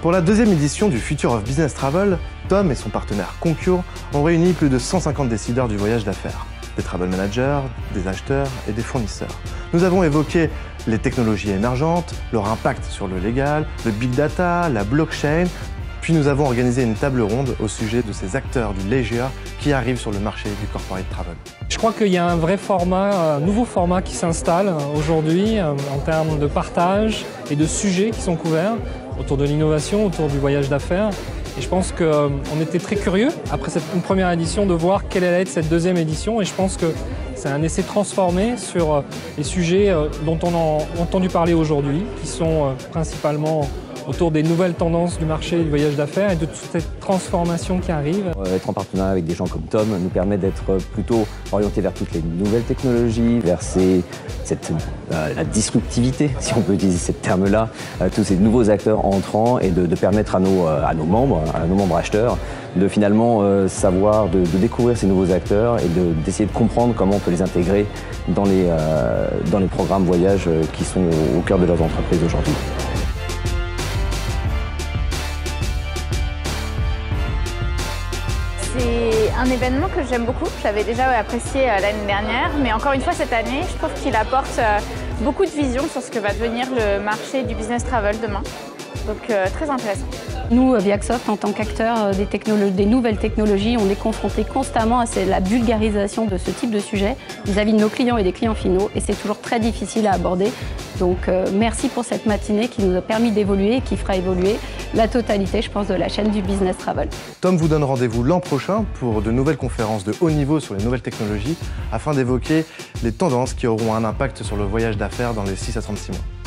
Pour la deuxième édition du Future of Business Travel, Tom et son partenaire Concure ont réuni plus de 150 décideurs du voyage d'affaires, des travel managers, des acheteurs et des fournisseurs. Nous avons évoqué les technologies émergentes, leur impact sur le légal, le big data, la blockchain, puis nous avons organisé une table ronde au sujet de ces acteurs du leisure qui arrivent sur le marché du corporate travel. Je crois qu'il y a un vrai format, un nouveau format qui s'installe aujourd'hui euh, en termes de partage et de sujets qui sont couverts autour de l'innovation, autour du voyage d'affaires. Et je pense qu'on était très curieux, après cette première édition, de voir quelle allait être cette deuxième édition. Et je pense que c'est un essai transformé sur euh, les sujets euh, dont on a entendu parler aujourd'hui, qui sont principalement autour des nouvelles tendances du marché du voyage d'affaires et de toute cette transformation qui arrive. Euh, être en partenariat avec des gens comme Tom nous permet d'être plutôt orienté vers toutes les nouvelles technologies, vers cette, euh, la disruptivité, si on peut utiliser ce terme-là, euh, tous ces nouveaux acteurs entrants et de, permettre à nos, à nos membres, à nos membres acheteurs, de finalement savoir, de, découvrir ces nouveaux acteurs et d'essayer de, comprendre comment on peut les intégrer dans les, dans les programmes voyage qui sont au cœur de leurs entreprises aujourd'hui. C'est un événement que j'aime beaucoup. J'avais déjà apprécié euh, l'année dernière, mais encore une fois cette année, je trouve qu'il apporte euh, beaucoup de vision sur ce que va devenir le marché du business travel demain. Donc euh, très intéressant. Nous, Viaxoft, en tant qu'acteurs des, des, nouvelles technologies, on est confrontés constamment à la vulgarisation de ce type de sujet vis-à-vis de nos clients et des clients finaux, et c'est toujours très difficile à aborder. Donc merci pour cette matinée qui nous a permis d'évoluer et qui fera évoluer la totalité, je pense, de la chaîne du business travel. Tom vous donne rendez-vous l'an prochain pour de nouvelles conférences de haut niveau sur les nouvelles technologies afin d'évoquer les tendances qui auront un impact sur le voyage d'affaires dans les 6 à 36 mois.